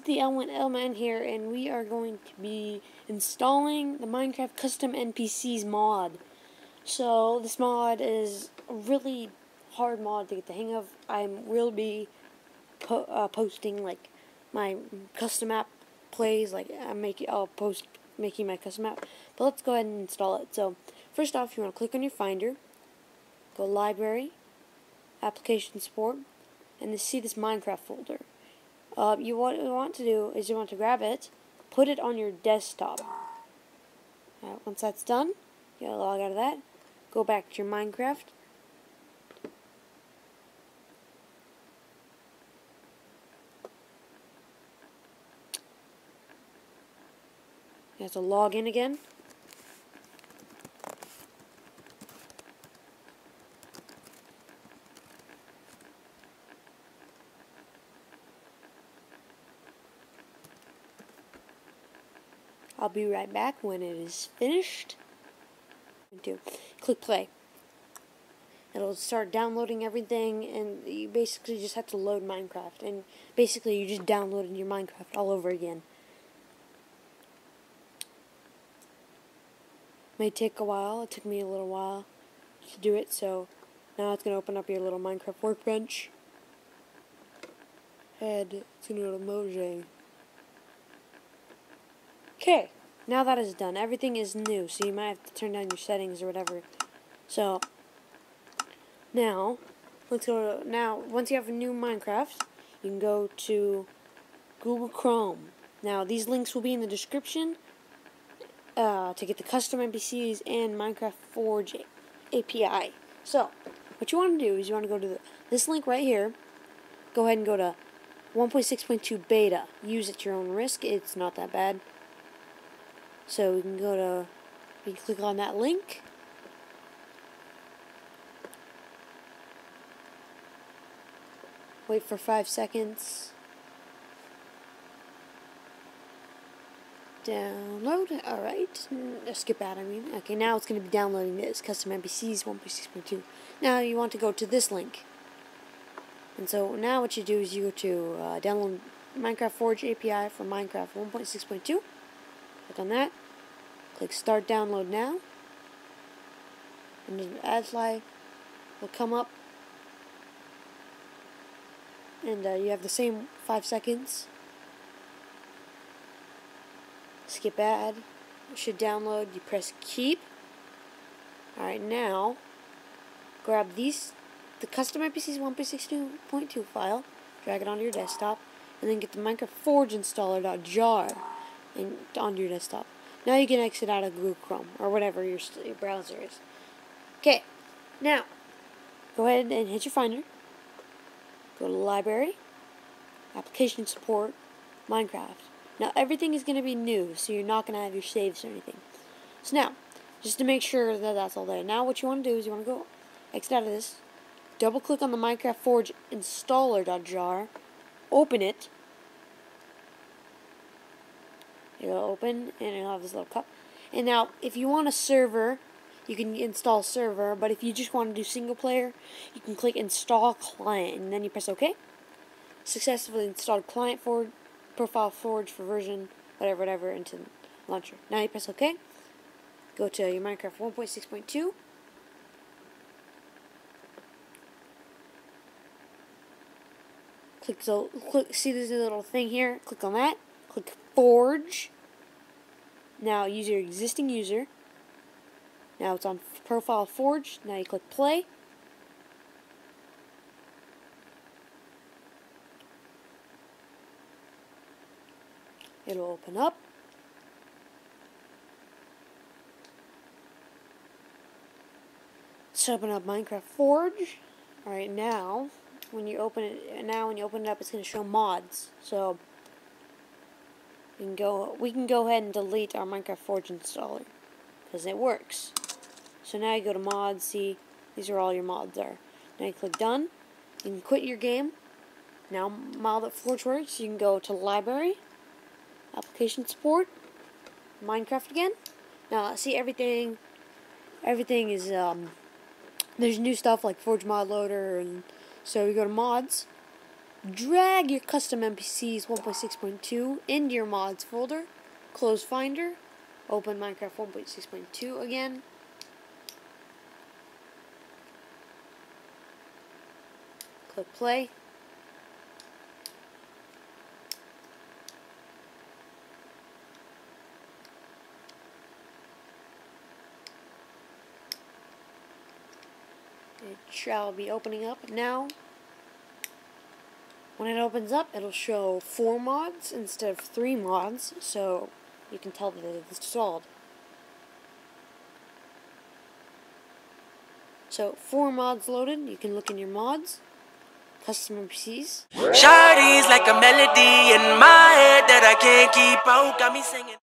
is the Elwin Elman here, and we are going to be installing the Minecraft Custom NPCs mod. So, this mod is a really hard mod to get the hang of. I will be po uh, posting, like, my custom map plays, like, I'm making, I'll post making my custom map. But let's go ahead and install it. So, first off, you want to click on your Finder, go Library, Application Support, and see this Minecraft folder uh, you what you want to do is you want to grab it, put it on your desktop. Right, once that's done, you log out of that, go back to your Minecraft. You have to log in again. I'll be right back when it is finished. Do click play. It'll start downloading everything, and you basically just have to load Minecraft. And basically, you just downloaded your Minecraft all over again. May take a while. It took me a little while to do it, so now it's going to open up your little Minecraft workbench. Go to Mojang. Okay, now that is done, everything is new, so you might have to turn down your settings or whatever. So, now, let's go to, now, once you have a new Minecraft, you can go to Google Chrome. Now, these links will be in the description uh, to get the custom NPCs and Minecraft Forge API. So, what you want to do is you want to go to the, this link right here, go ahead and go to 1.6.2 beta. Use at your own risk, it's not that bad. So we can go to, we can click on that link. Wait for five seconds. Download. Alright. Skip out, I mean. Okay, now it's going to be downloading this. Custom NPCs 1.6.2. Now you want to go to this link. And so now what you do is you go to uh, download Minecraft Forge API for Minecraft 1.6.2. Click on that. Click Start Download Now. And then fly will come up. And uh, you have the same 5 seconds. Skip ad. It should download. You press Keep. Alright, now grab these, the custom NPCs 1.62.2 file, drag it onto your desktop, and then get the Minecraft Forge installer.jar and onto your desktop. Now you can exit out of Google Chrome or whatever your, your browser is. Okay, now go ahead and hit your Finder. Go to Library, Application Support, Minecraft. Now everything is going to be new, so you're not going to have your saves or anything. So now, just to make sure that that's all there. Now what you want to do is you want to go exit out of this, double click on the Minecraft Forge installer.jar, open it, It'll open and it'll have this little cup. And now, if you want a server, you can install server, but if you just want to do single player, you can click install client and then you press OK. Successfully installed client forward, profile forge for version, whatever, whatever, into launcher. Now you press OK. Go to your Minecraft 1.6.2. Click so click see this little thing here. Click on that. Click Forge. Now use your existing user. Now it's on Profile Forge. Now you click Play. It'll open up. Let's open up Minecraft Forge. Alright, now when you open it now when you open it up it's gonna show mods. So we can go we can go ahead and delete our Minecraft Forge installer because it works. So now you go to mods, see these are all your mods are. Now you click done. You can quit your game. Now Mod that Forge works, you can go to library, application support, Minecraft again. Now see everything everything is um there's new stuff like Forge Mod Loader and so you go to mods drag your custom NPCs 1.6.2 into your mods folder, close Finder, open Minecraft 1.6.2 again. Click play. It shall be opening up now. When it opens up, it'll show four mods instead of three mods, so you can tell that it's installed. So, four mods loaded. You can look in your mods, custom NPCs. Shawty's like a melody in my head that I can't keep out. Got me singing.